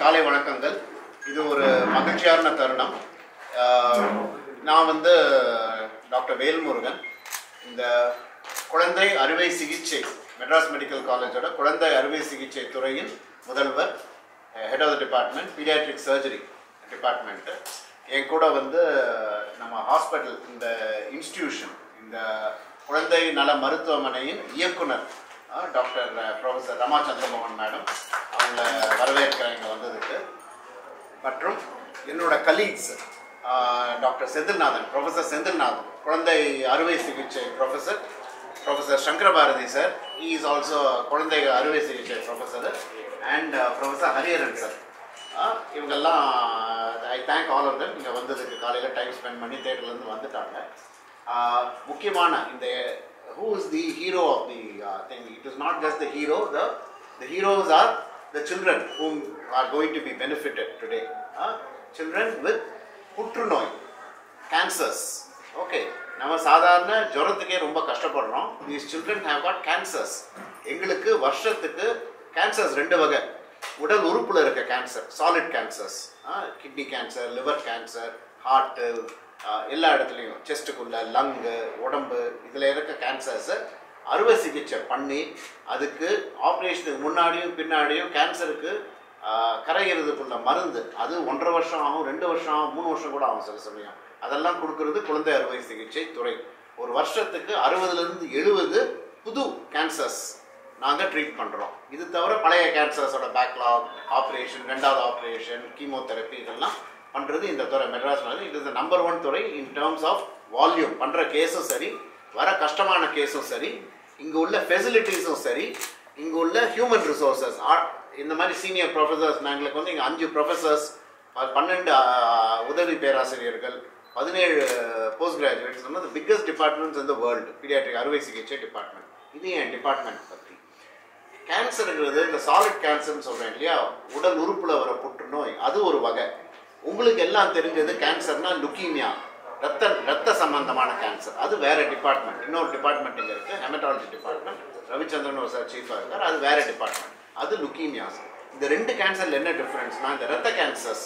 காலை வணக்கங்கள். இது ஒரு மகிழ்ச்சியான தருணம். நான் வந்து டாக்டர் வேல்முருகன். இந்த குழந்தை அறுவை சிகிச்சை மெட்ராஸ் மெடிக்கல் காலேஜோட குழந்தை அறுவை சிகிச்சை துறையின் முதல்வர் head of the department pediatric surgery department என் கூட வந்து நம்ம ஹாஸ்பிட்டல் இந்த இன்ஸ்டிடியூஷன் இந்த குழந்தை நல மருத்துவமனையின் இயக்குனர் doctor professor Rama Chandramohan madam. அவங்கள வரவேற்கிறேன் மற்றும் என்னோட colleagues doctor Senthilnathan professor Senthilnathan குழந்தை அறுவை சிகிச்சை professor professor Sankarabharathi sir is also குழந்தை அறுவை சிகிச்சை professor and professor Hariharan sir இவங்கெல்லாம் I thank all of them இங்கே வந்ததுக்கு காலையில் டைம் ஸ்பெண்ட் பண்ணி தேட்டர்லேருந்து வந்துட்டாங்க. முக்கியமான இந்த who is the hero of the thing it is not just the hero the the heroes are the children whom are going to be benefited today uh, children with புற்றுநோய் cancers okay நம்ம சாதாரண ஜுரத்துக்கே ரொம்ப கஷ்டப்படுறோம். These children have got cancers எங்களுக்கு வருஷத்துக்கு cancers ரெண்டு வகை. உடல் உறுப்பில் இருக்க cancer solid cancers kidney cancer liver cancer heart எல்லா இடத்துலையும் செஸ்ட்டுக்குள்ள லங்கு உடம்பு இதில் இருக்க கேன்சர்ஸை அறுவை சிகிச்சை பண்ணி அதுக்கு ஆப்ரேஷனுக்கு முன்னாடியும் பின்னாடியும் கேன்சருக்கு கரைகிறதுக்குள்ள மருந்து அது ஒன்றரை வருஷம் ஆகும் ரெண்டு வருஷம் ஆகும் மூணு வருஷம் கூட ஆகும் சில சமயம். அதெல்லாம் கொடுக்கறது குழந்தை அறுவை சிகிச்சை துறை. ஒரு வருஷத்துக்கு அறுபதுலேருந்து எழுபது புது கேன்சர்ஸ் நாங்கள் ட்ரீட் பண்ணுறோம் இது தவிர பழைய கேன்சர்ஸோட பேக்லாக் ஆப்ரேஷன் ரெண்டாவது ஆப்ரேஷன் கீமோதெரப்பி இதெல்லாம் பண்ணுறது இந்த துறை. Madras it is number one துறை இன் டேர்ம்ஸ் ஆஃப் வால்யூம் பண்ணுற கேஸும் சரி வர கஷ்டமான கேஸும் சரி இங்கே உள்ள ஃபெசிலிட்டிஸும் சரி. இங்கே உள்ள ஹியூமன் ரிசோர்ஸஸ் இந்த மாதிரி சீனியர் ப்ரொஃபஸர்ஸ் எங்களுக்கு வந்து இங்கே அஞ்சு ப்ரொஃபஸர்ஸ் பன்னெண்டு உதவி பேராசிரியர்கள் பதினேழு போஸ்ட் கிராஜுவேட்ஸ் வந்து பிக்கஸ்ட் டிபார்ட்மெண்ட்ஸ் இந்த வேர்ல்டு பீடியாட்ரிக் அறுவை சிகிச்சை டிபார்ட்மெண்ட் இது என் டிபார்ட்மெண்ட் பற்றி கேன்சருங்கிறது இந்த சாலிட் கேன்சர்னு சொல்கிறேன் இல்லையா? உடல் உறுப்பில் வர புற்றுநோய் அது ஒரு வகை. உங்களுக்கு எல்லாம் தெரிஞ்சது கேன்சர்னா லுக்கீமியா ரத்த ரத்த சம்பந்தமான கேன்சர் அது வேற டிபார்ட்மெண்ட் இன்னொரு டிபார்ட்மெண்ட் இங்கே இருக்குது ஹெமட்டாலஜி டிபார்ட்மெண்ட் ரவிச்சந்திரன் ஒரு சார் சீஃபாக இருக்கார். அது வேற டிபார்ட்மெண்ட் அது லுக்கீமியாஸ் இந்த ரெண்டு கேன்சரில் என்ன டிஃப்ரென்ஸ்னால் இந்த ரத்த கேன்சர்ஸ்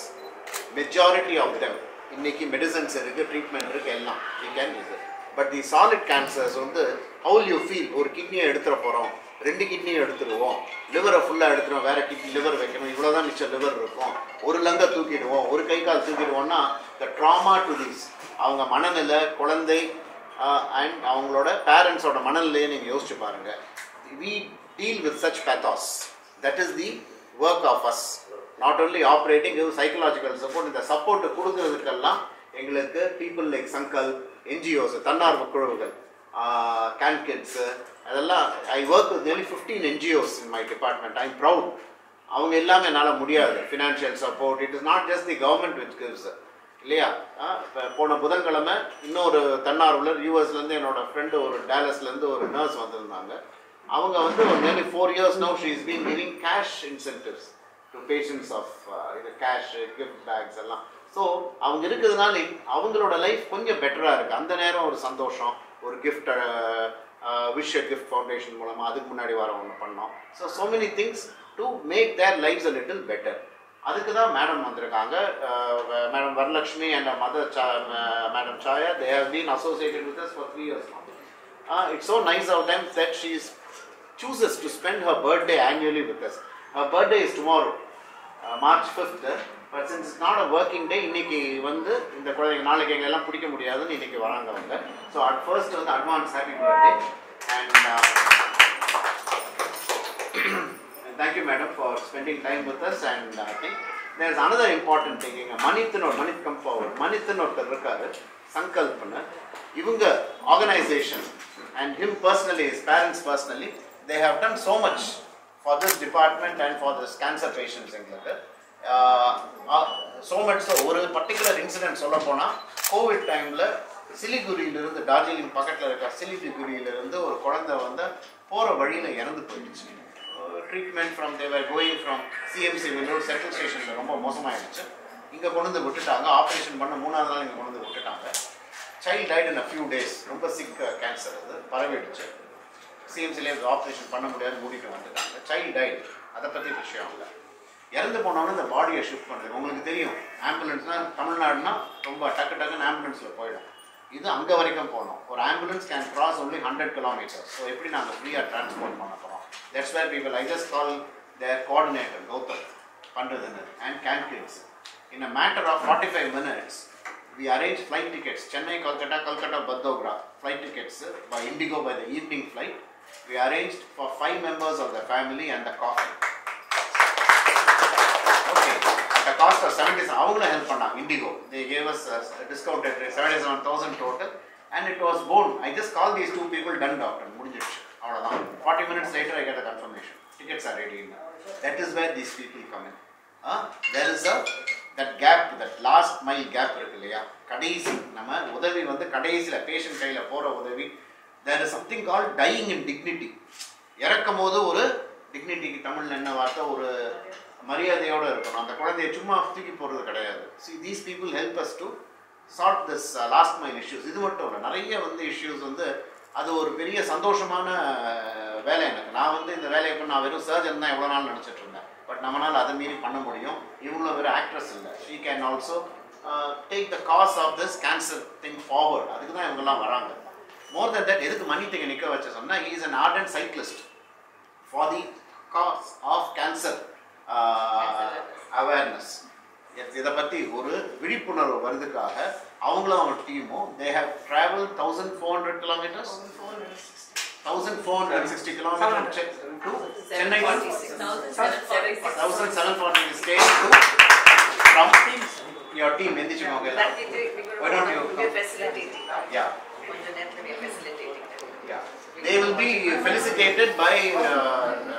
மெஜாரிட்டி ஆஃப் தெம் இன்னைக்கு மெடிசன்ஸ் இருக்குது ட்ரீட்மெண்ட் இருக்குது எல்லாம். You can use but the solid cancers வந்து ஹவுல் யூ ஃபீல் ஒரு கிட்னியை எடுத்துகிற போகிறோம் ரெண்டு கிட்னியும் எடுத்துடுவோம் லிவரை ஃபுல்லாக எடுத்துருவோம். வேறு கிட்னி லிவர் வைக்கணும். இவ்வளோ தான் மிச்சம் லிவர் இருக்கும். ஒரு லங்கை தூக்கிடுவோம். ஒரு கை கால் தூக்கிடுவோம்னா த ட்ராமா டு திஸ் அவங்க மனநிலை குழந்தை அண்ட் அவங்களோட பேரண்ட்ஸோட மனநிலையை நீங்கள் யோசிச்சு பாருங்க. We deal with such pathos that is the work of us not only operating psychological support இந்த சப்போர்ட் கொடுக்கறதுக்கெல்லாம் எங்களுக்கு பீப்புள் லைக் சங்கல் என்ஜிஓஸ் தன்னார்வ குழுவுகள் கேன் கிட்ஸு அதெல்லாம் I work with nearly fifteen NGOs in my department I am proud அவங்க எல்லாமே என்னால் முடியாது. Financial support it is not just the government which gives இல்லையா? இப்போ போன புதன்கிழமை இன்னொரு தன்னார்வலர் யூஎஸ்லேருந்து என்னோட ஃப்ரெண்டு ஒரு டேலஸ்லேருந்து ஒரு நர்ஸ் வந்திருந்தாங்க. அவங்க வந்து ஒரு nearly four years no she is been giving cash incentives to patients of இது கேஷ் கிஃப்ட் பேக்ஸ் எல்லாம். ஸோ அவங்க இருக்கிறதுனால அவங்களோட லைஃப் கொஞ்சம் பெட்டராக இருக்குது அந்த நேரம் ஒரு சந்தோஷம் ஒரு கிஃப்ட் விஷ் கிஃப்ட் ஃபவுண்டேஷன் மூலமாக அதுக்கு முன்னாடி வர ஒன்று பண்ணோம். So so many things to make their lifes a little better அதுக்கு தான் மேடம் வந்திருக்காங்க madam Varalakshmi and mother madam Chaya they have been associated with us for three years it's so nice of time that she chooses chooses to spend her birthday annually with us. Her birthday is tomorrow, uh, March 5th. But since it's not a working இன்னைக்கு வந்து இந்த குழந்தைங்க நாளைக்கு எங்க எல்லாம் பிடிக்க முடியாதுன்னு இன்னைக்கு வராங்க அவங்க ஸோ அட் ஃபர்ஸ்ட் வந்து advance happy birthday and thank you madam for spending time with us and I think there is another important thing இங்கே மனித்தன் ஒரு மனித் கம் ஃபார்வர்ட் ஒருத்தர் இருக்காரு சங்கல்பன இவங்க organization and him personally his parents personally they have done so much for this department and for this cancer patients எங்களுக்கு. So much ஒரு particular incident சொல்ல போனால் கோவிட் டைமில் சிலிகுரியிலிருந்து டார்ஜிலிங் பக்கத்தில் இருக்க சிலிகுரியிலிருந்து ஒரு குழந்தை வந்து போகிற வழியில் இறந்து போயிடுச்சு. Treatment from they were going from CMC Vellore central ஸ்டேஷனில் ரொம்ப மோசமாகிடுச்சு இங்கே கொண்டு வந்து விட்டுட்டாங்க. ஆப்ரேஷன் பண்ண மூணாவது நாள் இங்கே கொண்டு வந்து விட்டுட்டாங்க. Child died in a few days ரொம்ப சிக் கேன்சர் uh, அது. பரவிடுச்சு. சிஎம்சிலே ஆப்ரேஷன் பண்ண முடியாது மூடிட்டு வந்துட்டாங்க. சைல்டு டைட் அதை பற்றி விஷயம் இல்லை. இறந்து போனவொடனே இந்த பாடியை ஷிஃப்ட் பண்ணுறது உங்களுக்கு தெரியும். ஆம்புலன்ஸ்னால் தமிழ்நாடுனா ரொம்ப டக்கு டக்குன்னு ஆம்புலன்ஸில் போயிடும். இது அங்கே வரைக்கும் போனோம் ஒரு ambulance can cross only hundred kilometre so எப்படி நாங்கள் ஃப்ரீயாக ட்ரான்ஸ்போர்ட் பண்ண போகிறோம் that's where people I just call their coordinator Gautam பண்ணுறதுன்னு and கேன்கின்ஸ் in a matter of forty five minutes we arrange flight tickets chennai kolkata kolkata badogra flight tickets uh, by indigo by the evening flight we arranged for five members of the family and the coffee okay at a cost of 70 அவங்களும் help பண்ணாங்க IndiGo they gave us a discount at 77000 total and it was born i just called these two people done doctor முடிஞ்சிடுச்சு அவ்வளோதான் forty minutes later I get a confirmation tickets are ready that is where these people come in there is a that gap that last mile gap இருக்கு இல்லையா? கடைசி நம்ம உதவி வந்து கடைசியில் patient கையில் போகிற உதவி there is something call dying in dignity இறக்கும் போது ஒரு டிக்னிட்டிக்கு தமிழில் என்ன வார்த்தை? ஒரு மரியாதையோடு இருக்கணும். அந்த குழந்தைய சும்மா தூக்கி போகிறது கிடையாது. See these people help us to sort this last mile issues இது மட்டும் இல்லை நிறைய வந்து இஷ்யூஸ் வந்து அது ஒரு பெரிய சந்தோஷமான வேலை எனக்கு. நான் வந்து இந்த வேலையை இப்போ நான் வெறும் சர்ஜன் தான் எவ்வளோ நாள் நினச்சிட்டு இருந்தேன். பட் நம்மளால் அதை மீறி பண்ண முடியும். இவங்களும் வெறும் ஆக்ட்ரஸ் இல்லை. She can also take the cause of this cancer thing forward அதுக்கு தான் இவங்கெல்லாம் வராங்க. மோர் தென் தட் எதுக்கு மணி திங்க நிற்க வச்ச சொன்னால் is an art and cyclist for the cause of cancer விழிப்புணர்வு வருதுக்காக அவங்களும் அவங்க டீமும் they have travel thousand four hundred kilometres thousand four hundred sixty kilometre to Chennai thousand seven forty state to from your team எந்திரிச்சுக்கோங்க Why don't you come? Yeah. Yeah. They will be felicitated by uh, uh,